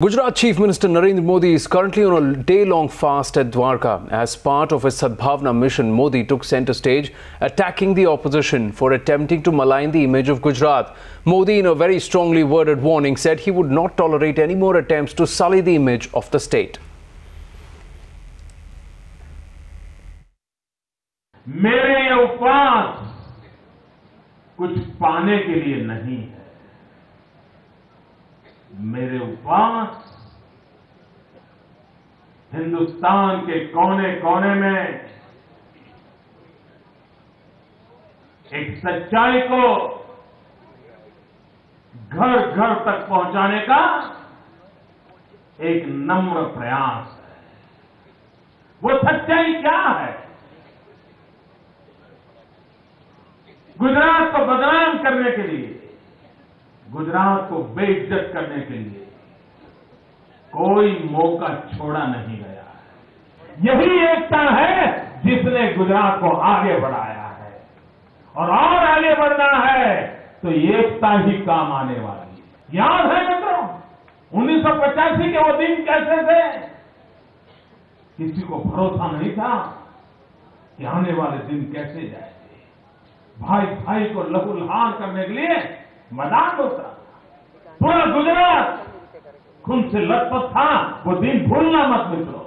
Gujarat Chief Minister Narendra Modi is currently on a day-long fast at Dwarka. As part of his Sadbhavna mission, Modi took centre stage, attacking the opposition for attempting to malign the image of Gujarat. Modi, in a very strongly worded warning, said he would not tolerate any more attempts to sully the image of the state. मेरे ये उपवास कुछ पाने के लिए नहीं है मेरे उपवास हिंदुस्तान के कोने कोने में एक सच्चाई को घर घर तक पहुँचाने का एक नम्र प्रयास है। वो सच्चाई क्या है? गुजरात को बदनाम करने के लिए गुजरात को बेइज्जत करने के लिए कोई मौका छोड़ा नहीं गया है। यही एकता है जिसने गुजरात को आगे बढ़ाया है। और और आगे बढ़ना है तो एकता ही काम आने वाली है। याद है मित्रों, उन्नीस सौ पचासी के वो दिन कैसे थे? किसी को भरोसा नहीं था कि आने वाले दिन कैसे जाएँगे। भाई भाई को लहूलहान करने के लिए मैदान होता। पूरा गुजरात। खून से लथपथ था वो दिन भूलना मत मित्रों।